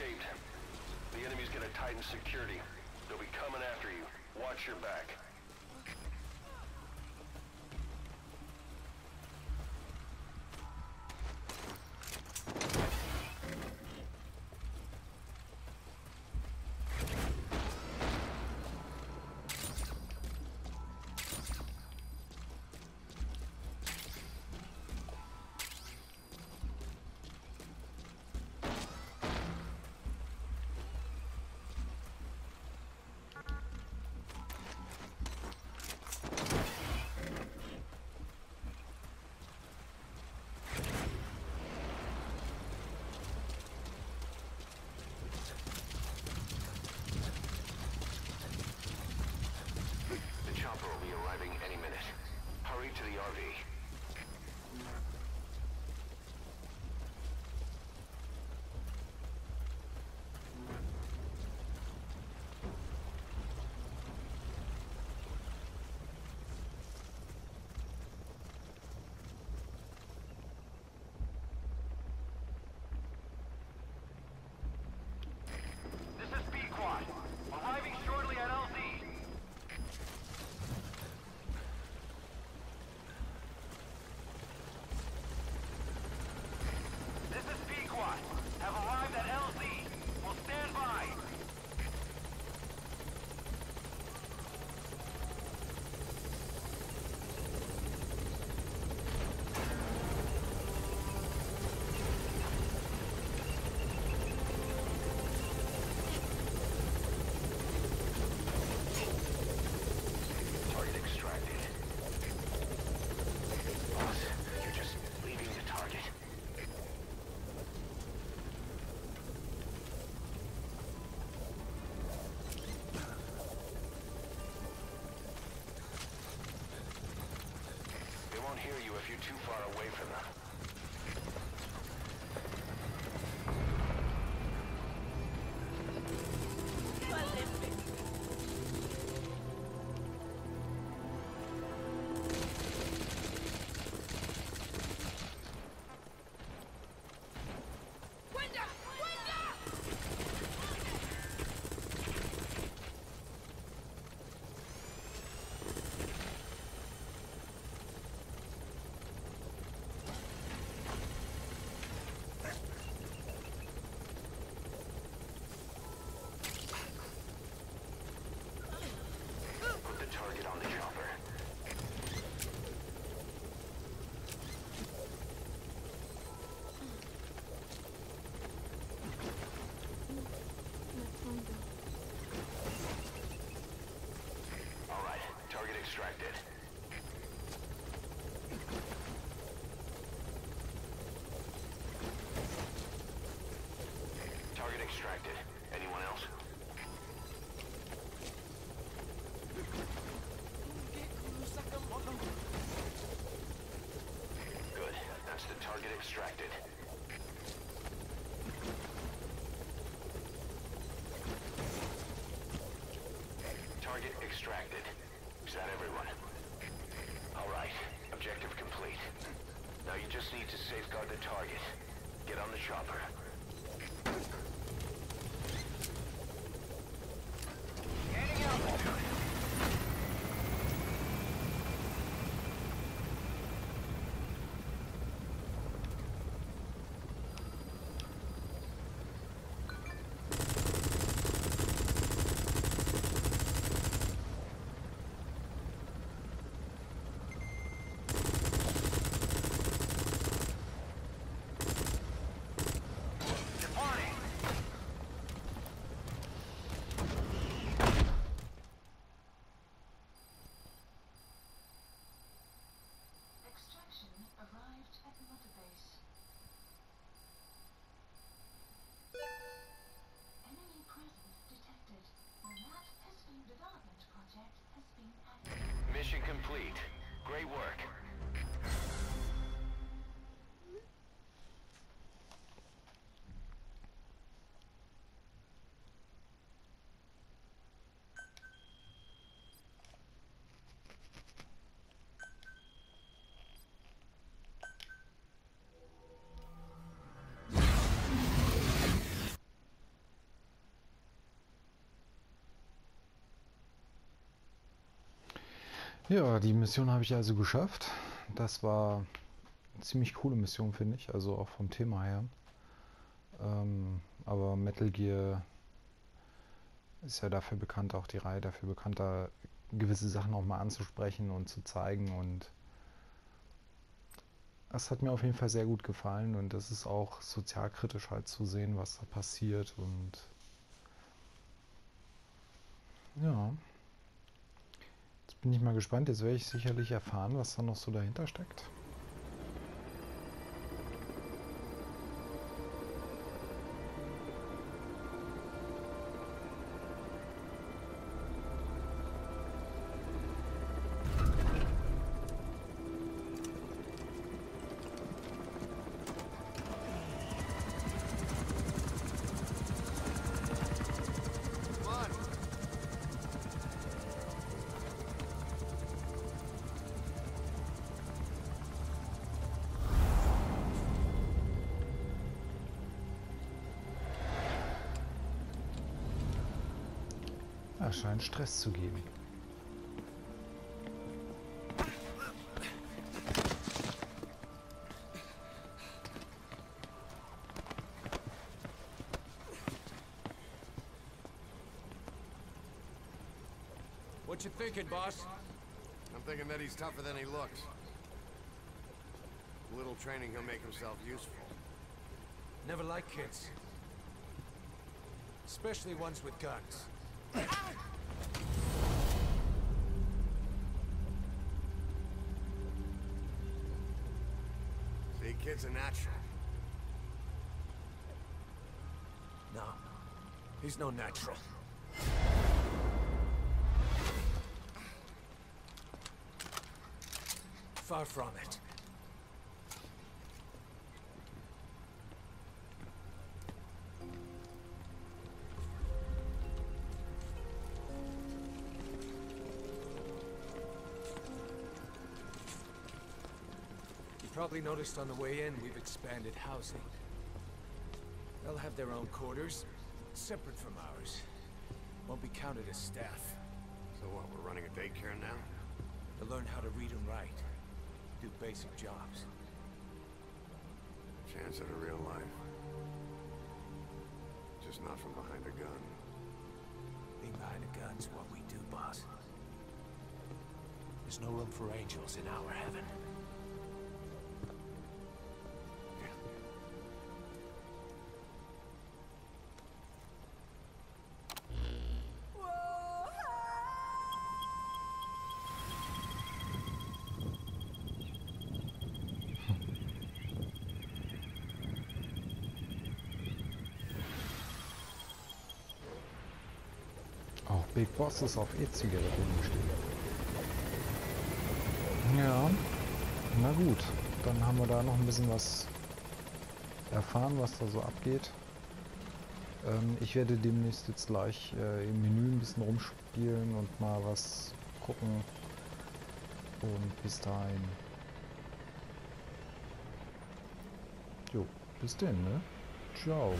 escaped. The enemy's gonna tighten security. They'll be coming after you. Watch your back. Hear you if you're too far away from them. Extracted. Target extracted. Anyone else? Good. That's the target extracted. Target extracted. Is that everyone? All right. Objective complete. Now you just need to safeguard the target. Get on the chopper. Ja, die Mission habe ich also geschafft. Das war eine ziemlich coole Mission, finde ich. Also auch vom Thema her. Ähm, aber Metal Gear ist ja dafür bekannt, auch die Reihe dafür bekannt, da gewisse Sachen auch mal anzusprechen und zu zeigen. Und das hat mir auf jeden Fall sehr gut gefallen. Und das ist auch sozialkritisch halt zu sehen, was da passiert. Und ja. Bin ich mal gespannt. Jetzt werde ich sicherlich erfahren, was da noch so dahinter steckt. Ja, scheint Stress zu geben. What you thinking, boss? I'm thinking that he's tougher than he looks. A little training, he'll make himself useful. Never like kids. Especially ones with guns. See, kid's a natural. No. He's no natural. Far from it. Probably noticed on the way in, we've expanded housing. They'll have their own quarters, separate from ours. Won't be counted as staff. So what, we're running a daycare now? They'll learn how to read and write. Do basic jobs. Chance at a real life. Just not from behind a gun. Being behind a gun's what we do, boss. There's no room for angels in our heaven. Big Boss ist auf E-Zigaretten umgestiegen. Ja, na gut. Dann haben wir da noch ein bisschen was erfahren, was da so abgeht. Ähm, ich werde demnächst jetzt gleich äh, im Menü ein bisschen rumspielen und mal was gucken. Und bis dahin. Jo, bis denn, ne? Ciao.